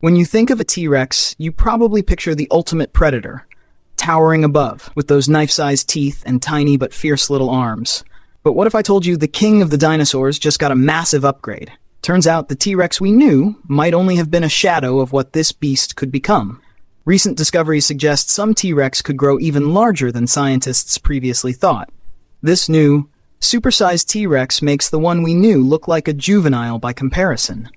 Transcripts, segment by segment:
When you think of a T-Rex, you probably picture the ultimate predator, towering above, with those knife-sized teeth and tiny but fierce little arms. But what if I told you the king of the dinosaurs just got a massive upgrade? Turns out the T-Rex we knew might only have been a shadow of what this beast could become. Recent discoveries suggest some T-Rex could grow even larger than scientists previously thought. This new, supersized T-Rex makes the one we knew look like a juvenile by comparison.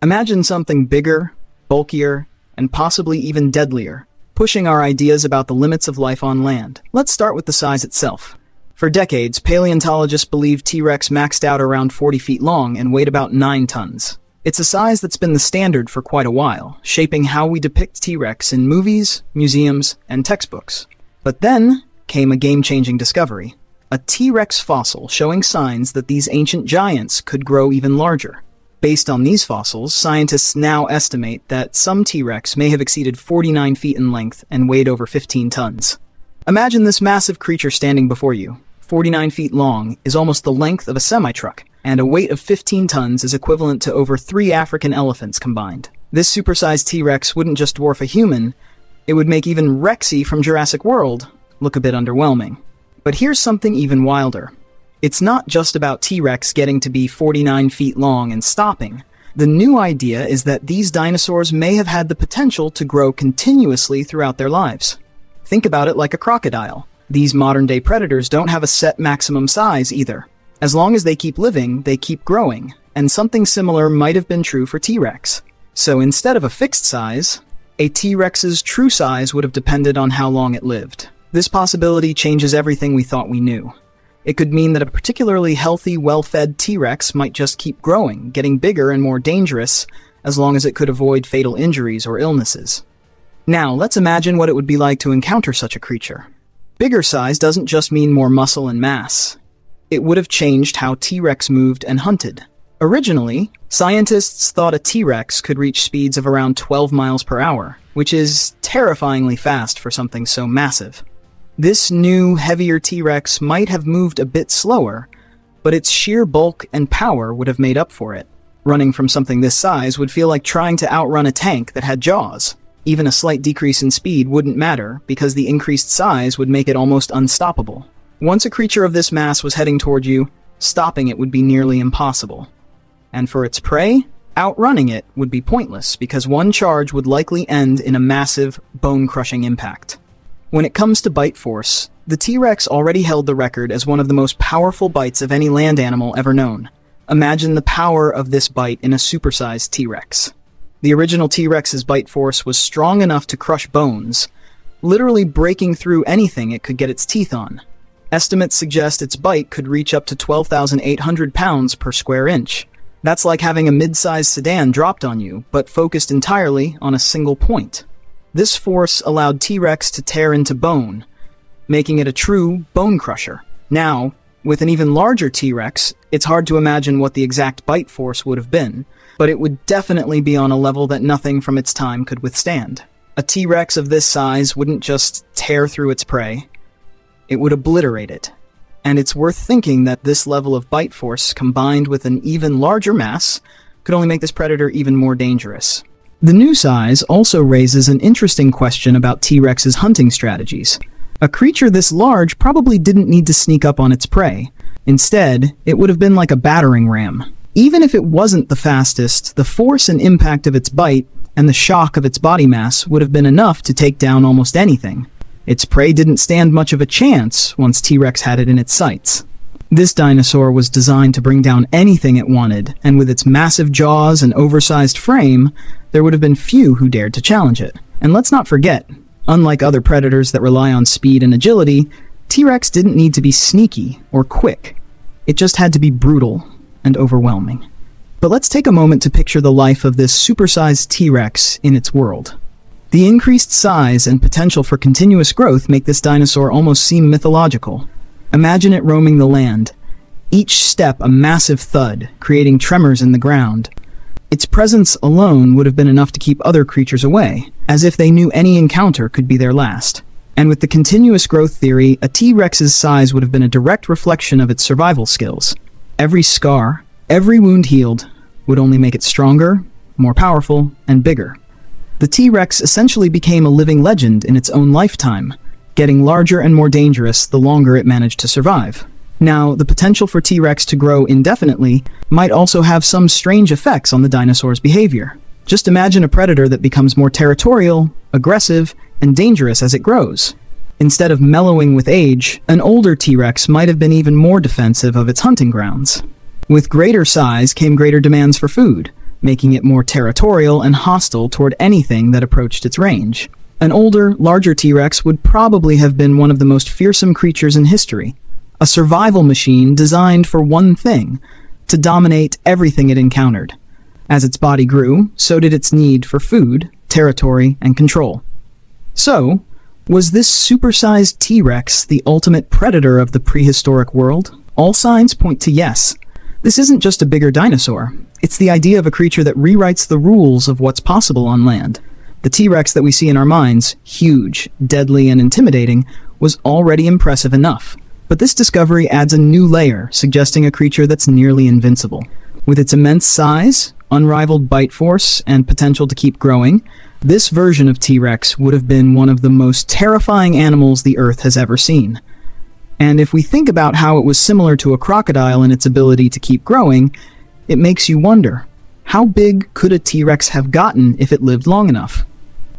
Imagine something bigger, bulkier, and possibly even deadlier, pushing our ideas about the limits of life on land. Let's start with the size itself. For decades, paleontologists believed T-Rex maxed out around 40 feet long and weighed about 9 tons. It's a size that's been the standard for quite a while, shaping how we depict T-Rex in movies, museums, and textbooks. But then came a game-changing discovery. A T-Rex fossil showing signs that these ancient giants could grow even larger. Based on these fossils, scientists now estimate that some T-Rex may have exceeded 49 feet in length and weighed over 15 tons. Imagine this massive creature standing before you. 49 feet long is almost the length of a semi-truck, and a weight of 15 tons is equivalent to over three African elephants combined. This supersized T-Rex wouldn't just dwarf a human, it would make even Rexy from Jurassic World look a bit underwhelming. But here's something even wilder. It's not just about T-Rex getting to be 49 feet long and stopping. The new idea is that these dinosaurs may have had the potential to grow continuously throughout their lives. Think about it like a crocodile. These modern-day predators don't have a set maximum size either. As long as they keep living, they keep growing, and something similar might have been true for T-Rex. So instead of a fixed size, a T-Rex's true size would have depended on how long it lived. This possibility changes everything we thought we knew. It could mean that a particularly healthy, well-fed T-Rex might just keep growing, getting bigger and more dangerous, as long as it could avoid fatal injuries or illnesses. Now, let's imagine what it would be like to encounter such a creature. Bigger size doesn't just mean more muscle and mass. It would have changed how T-Rex moved and hunted. Originally, scientists thought a T-Rex could reach speeds of around 12 miles per hour, which is terrifyingly fast for something so massive. This new, heavier T-Rex might have moved a bit slower, but its sheer bulk and power would have made up for it. Running from something this size would feel like trying to outrun a tank that had jaws. Even a slight decrease in speed wouldn't matter, because the increased size would make it almost unstoppable. Once a creature of this mass was heading toward you, stopping it would be nearly impossible. And for its prey, outrunning it would be pointless, because one charge would likely end in a massive, bone-crushing impact. When it comes to bite force, the T-Rex already held the record as one of the most powerful bites of any land animal ever known. Imagine the power of this bite in a supersized T-Rex. The original T-Rex's bite force was strong enough to crush bones, literally breaking through anything it could get its teeth on. Estimates suggest its bite could reach up to 12,800 pounds per square inch. That's like having a mid-sized sedan dropped on you, but focused entirely on a single point. This force allowed T-Rex to tear into bone, making it a true bone crusher. Now, with an even larger T-Rex, it's hard to imagine what the exact bite force would have been, but it would definitely be on a level that nothing from its time could withstand. A T-Rex of this size wouldn't just tear through its prey, it would obliterate it. And it's worth thinking that this level of bite force, combined with an even larger mass, could only make this predator even more dangerous. The new size also raises an interesting question about T-Rex's hunting strategies. A creature this large probably didn't need to sneak up on its prey. Instead, it would have been like a battering ram. Even if it wasn't the fastest, the force and impact of its bite and the shock of its body mass would have been enough to take down almost anything. Its prey didn't stand much of a chance once T-Rex had it in its sights. This dinosaur was designed to bring down anything it wanted, and with its massive jaws and oversized frame, there would have been few who dared to challenge it. And let's not forget, unlike other predators that rely on speed and agility, T-Rex didn't need to be sneaky or quick. It just had to be brutal and overwhelming. But let's take a moment to picture the life of this supersized T-Rex in its world. The increased size and potential for continuous growth make this dinosaur almost seem mythological. Imagine it roaming the land, each step a massive thud, creating tremors in the ground. Its presence alone would have been enough to keep other creatures away, as if they knew any encounter could be their last. And with the continuous growth theory, a T-Rex's size would have been a direct reflection of its survival skills. Every scar, every wound healed, would only make it stronger, more powerful, and bigger. The T-Rex essentially became a living legend in its own lifetime, getting larger and more dangerous the longer it managed to survive. Now, the potential for T-Rex to grow indefinitely might also have some strange effects on the dinosaur's behavior. Just imagine a predator that becomes more territorial, aggressive, and dangerous as it grows. Instead of mellowing with age, an older T-Rex might have been even more defensive of its hunting grounds. With greater size came greater demands for food, making it more territorial and hostile toward anything that approached its range. An older, larger T-Rex would probably have been one of the most fearsome creatures in history, a survival machine designed for one thing, to dominate everything it encountered. As its body grew, so did its need for food, territory, and control. So, was this supersized T-Rex the ultimate predator of the prehistoric world? All signs point to yes. This isn't just a bigger dinosaur. It's the idea of a creature that rewrites the rules of what's possible on land. The T-Rex that we see in our minds, huge, deadly, and intimidating, was already impressive enough. But this discovery adds a new layer, suggesting a creature that's nearly invincible. With its immense size, unrivaled bite force, and potential to keep growing, this version of T-Rex would have been one of the most terrifying animals the Earth has ever seen. And if we think about how it was similar to a crocodile in its ability to keep growing, it makes you wonder, how big could a T-Rex have gotten if it lived long enough?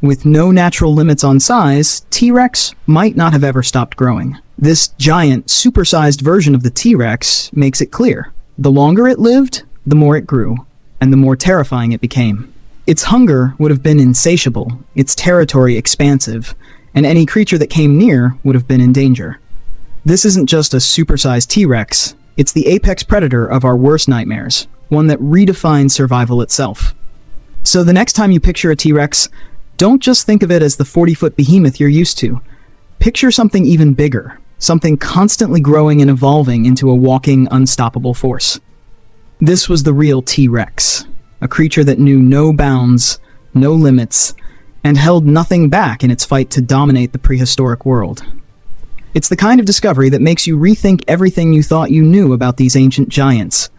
With no natural limits on size, T-Rex might not have ever stopped growing. This giant, supersized version of the T-Rex makes it clear. The longer it lived, the more it grew, and the more terrifying it became. Its hunger would have been insatiable, its territory expansive, and any creature that came near would have been in danger. This isn't just a supersized T-Rex, it's the apex predator of our worst nightmares, one that redefines survival itself. So the next time you picture a T-Rex, don't just think of it as the 40-foot behemoth you're used to. Picture something even bigger, something constantly growing and evolving into a walking, unstoppable force. This was the real T-Rex, a creature that knew no bounds, no limits, and held nothing back in its fight to dominate the prehistoric world. It's the kind of discovery that makes you rethink everything you thought you knew about these ancient giants,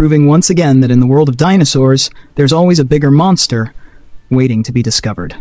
proving once again that in the world of dinosaurs, there's always a bigger monster waiting to be discovered.